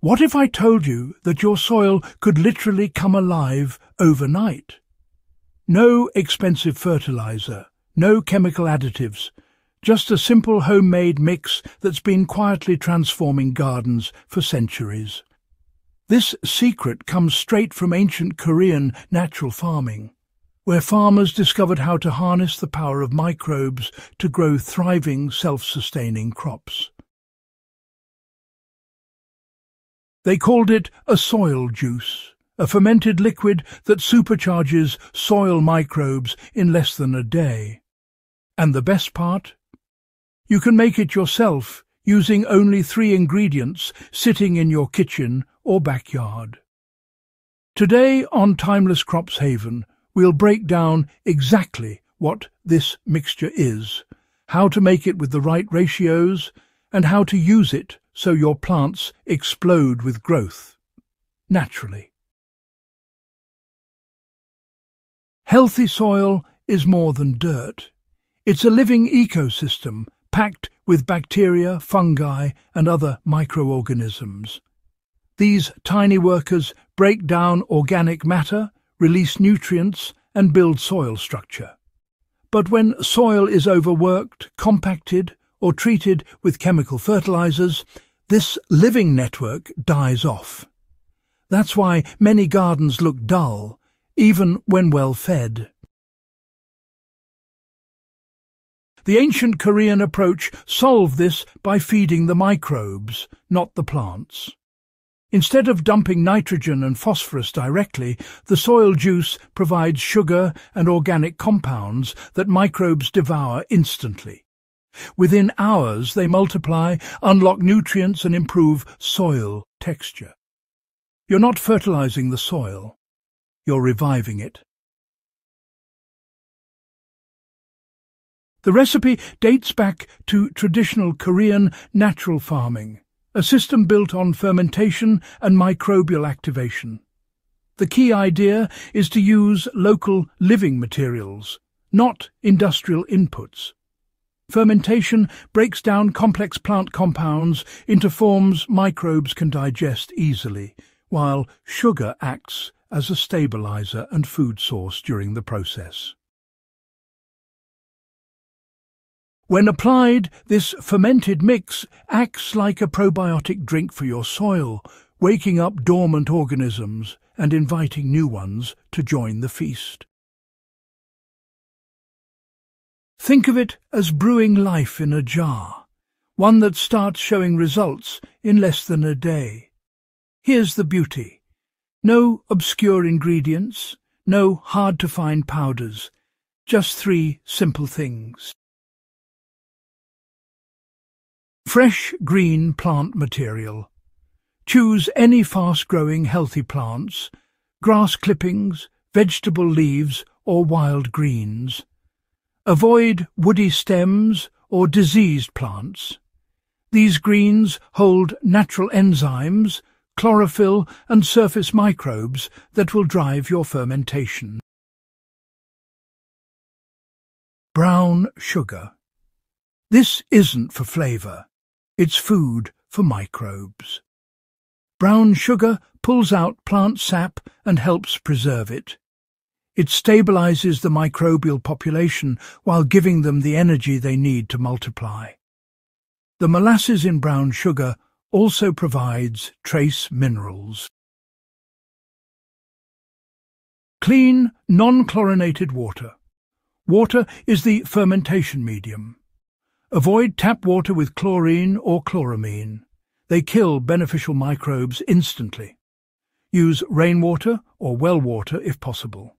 What if I told you that your soil could literally come alive overnight? No expensive fertilizer, no chemical additives, just a simple homemade mix that's been quietly transforming gardens for centuries. This secret comes straight from ancient Korean natural farming, where farmers discovered how to harness the power of microbes to grow thriving, self-sustaining crops. They called it a soil juice, a fermented liquid that supercharges soil microbes in less than a day. And the best part? You can make it yourself using only three ingredients sitting in your kitchen or backyard. Today on Timeless Crops Haven, we'll break down exactly what this mixture is, how to make it with the right ratios, and how to use it so your plants explode with growth, naturally. Healthy soil is more than dirt. It's a living ecosystem packed with bacteria, fungi and other microorganisms. These tiny workers break down organic matter, release nutrients and build soil structure. But when soil is overworked, compacted or treated with chemical fertilizers, this living network dies off. That's why many gardens look dull, even when well fed. The ancient Korean approach solved this by feeding the microbes, not the plants. Instead of dumping nitrogen and phosphorus directly, the soil juice provides sugar and organic compounds that microbes devour instantly. Within hours they multiply, unlock nutrients and improve soil texture. You're not fertilizing the soil, you're reviving it. The recipe dates back to traditional Korean natural farming, a system built on fermentation and microbial activation. The key idea is to use local living materials, not industrial inputs. Fermentation breaks down complex plant compounds into forms microbes can digest easily, while sugar acts as a stabilizer and food source during the process. When applied, this fermented mix acts like a probiotic drink for your soil, waking up dormant organisms and inviting new ones to join the feast. Think of it as brewing life in a jar, one that starts showing results in less than a day. Here's the beauty. No obscure ingredients, no hard-to-find powders, just three simple things. Fresh green plant material. Choose any fast-growing healthy plants, grass clippings, vegetable leaves or wild greens. Avoid woody stems or diseased plants. These greens hold natural enzymes, chlorophyll and surface microbes that will drive your fermentation. Brown sugar. This isn't for flavour. It's food for microbes. Brown sugar pulls out plant sap and helps preserve it. It stabilizes the microbial population while giving them the energy they need to multiply. The molasses in brown sugar also provides trace minerals. Clean, non-chlorinated water. Water is the fermentation medium. Avoid tap water with chlorine or chloramine. They kill beneficial microbes instantly. Use rainwater or well water if possible.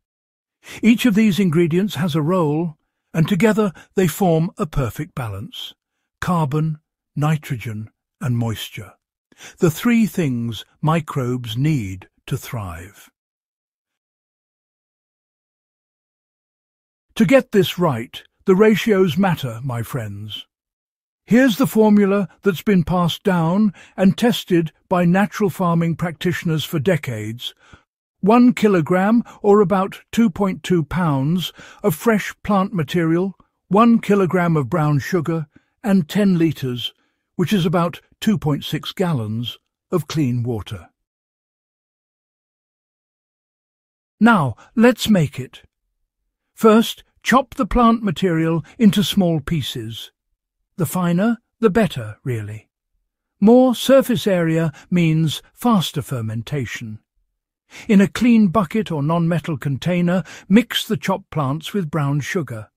Each of these ingredients has a role, and together they form a perfect balance. Carbon, nitrogen and moisture. The three things microbes need to thrive. To get this right, the ratios matter, my friends. Here's the formula that's been passed down and tested by natural farming practitioners for decades, one kilogram, or about 2.2 pounds, of fresh plant material, one kilogram of brown sugar, and 10 litres, which is about 2.6 gallons, of clean water. Now, let's make it. First, chop the plant material into small pieces. The finer, the better, really. More surface area means faster fermentation. In a clean bucket or non-metal container, mix the chopped plants with brown sugar.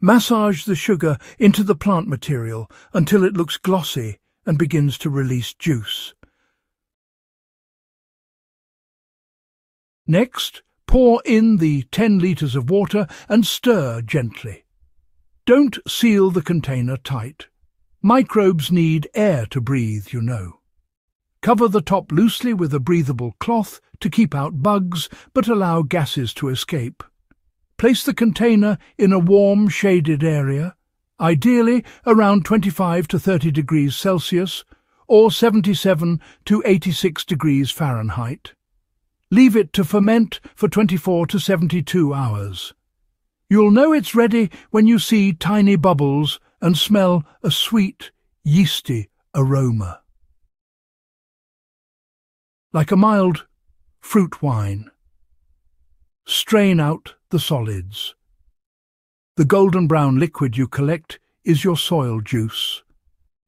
Massage the sugar into the plant material until it looks glossy and begins to release juice. Next, pour in the 10 litres of water and stir gently. Don't seal the container tight. Microbes need air to breathe, you know. Cover the top loosely with a breathable cloth to keep out bugs but allow gases to escape. Place the container in a warm, shaded area, ideally around 25 to 30 degrees Celsius or 77 to 86 degrees Fahrenheit. Leave it to ferment for 24 to 72 hours. You'll know it's ready when you see tiny bubbles and smell a sweet, yeasty aroma. Like a mild fruit wine. Strain out the solids. The golden brown liquid you collect is your soil juice,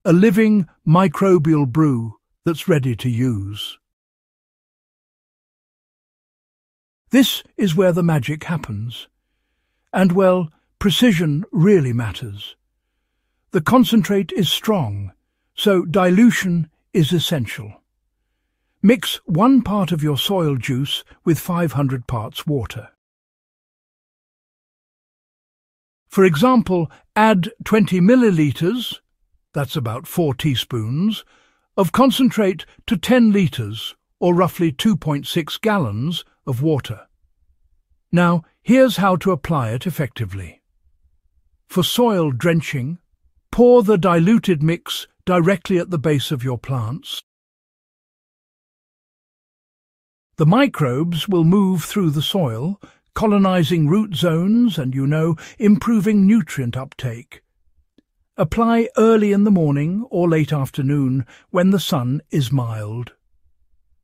a living microbial brew that's ready to use. This is where the magic happens. And, well, precision really matters. The concentrate is strong, so dilution is essential. Mix one part of your soil juice with 500 parts water. For example, add 20 millilitres, that's about 4 teaspoons, of concentrate to 10 litres, or roughly 2.6 gallons, of water. Now, here's how to apply it effectively. For soil drenching, pour the diluted mix directly at the base of your plants. The microbes will move through the soil, colonizing root zones and, you know, improving nutrient uptake. Apply early in the morning or late afternoon when the sun is mild.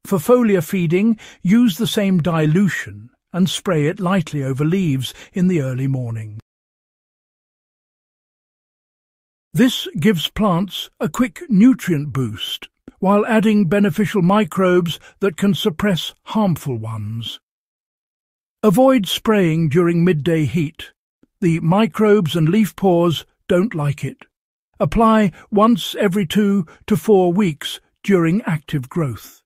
For foliar feeding, use the same dilution and spray it lightly over leaves in the early morning. This gives plants a quick nutrient boost while adding beneficial microbes that can suppress harmful ones. Avoid spraying during midday heat. The microbes and leaf pores don't like it. Apply once every two to four weeks during active growth.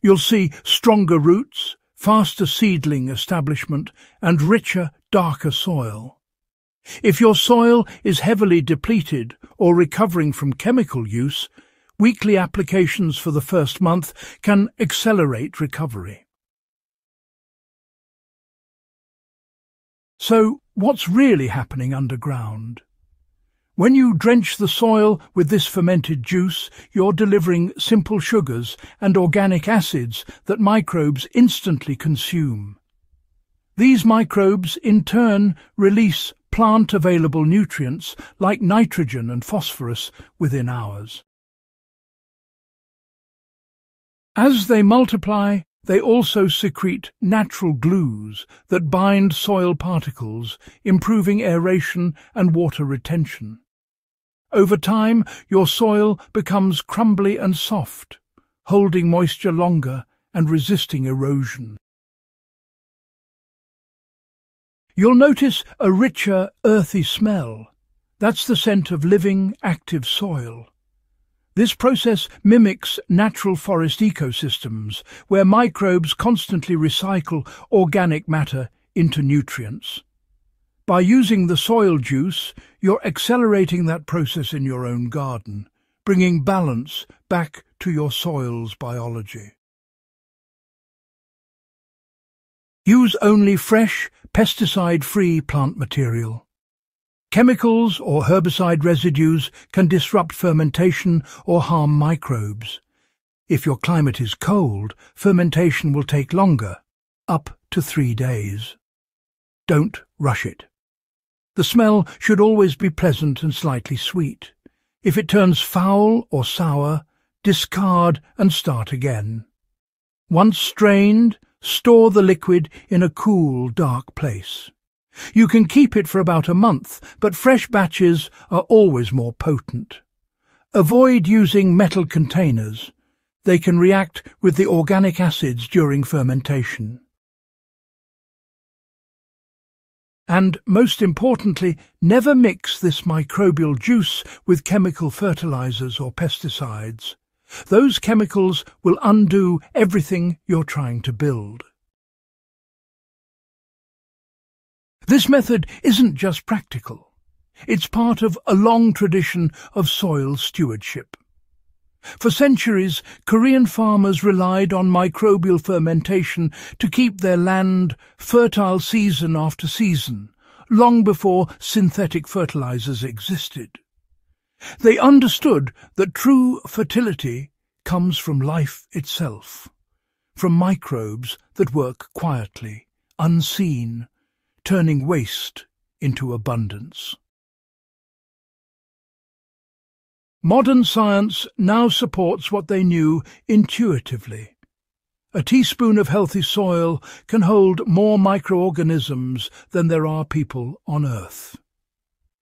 You'll see stronger roots, faster seedling establishment and richer, darker soil. If your soil is heavily depleted or recovering from chemical use, weekly applications for the first month can accelerate recovery. So, what's really happening underground? When you drench the soil with this fermented juice, you're delivering simple sugars and organic acids that microbes instantly consume. These microbes, in turn, release plant-available nutrients like nitrogen and phosphorus within hours. As they multiply, they also secrete natural glues that bind soil particles, improving aeration and water retention. Over time, your soil becomes crumbly and soft, holding moisture longer and resisting erosion. You'll notice a richer, earthy smell. That's the scent of living, active soil. This process mimics natural forest ecosystems, where microbes constantly recycle organic matter into nutrients. By using the soil juice, you're accelerating that process in your own garden, bringing balance back to your soil's biology. Use only fresh, pesticide-free plant material. Chemicals or herbicide residues can disrupt fermentation or harm microbes. If your climate is cold, fermentation will take longer, up to three days. Don't rush it. The smell should always be pleasant and slightly sweet. If it turns foul or sour, discard and start again. Once strained, store the liquid in a cool, dark place. You can keep it for about a month, but fresh batches are always more potent. Avoid using metal containers. They can react with the organic acids during fermentation. And most importantly, never mix this microbial juice with chemical fertilizers or pesticides. Those chemicals will undo everything you're trying to build. This method isn't just practical. It's part of a long tradition of soil stewardship. For centuries, Korean farmers relied on microbial fermentation to keep their land fertile season after season, long before synthetic fertilizers existed. They understood that true fertility comes from life itself, from microbes that work quietly, unseen, turning waste into abundance. Modern science now supports what they knew intuitively. A teaspoon of healthy soil can hold more microorganisms than there are people on Earth.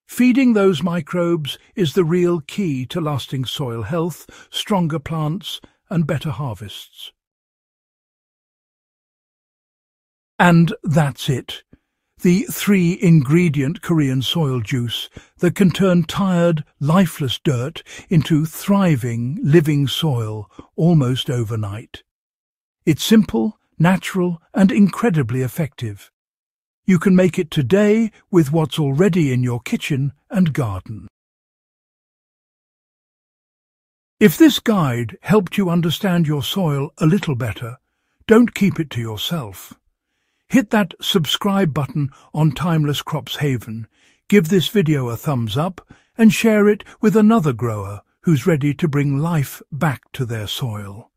Feeding those microbes is the real key to lasting soil health, stronger plants and better harvests. And that's it the three-ingredient Korean soil juice that can turn tired, lifeless dirt into thriving, living soil almost overnight. It's simple, natural and incredibly effective. You can make it today with what's already in your kitchen and garden. If this guide helped you understand your soil a little better, don't keep it to yourself. Hit that subscribe button on Timeless Crops Haven, give this video a thumbs up and share it with another grower who's ready to bring life back to their soil.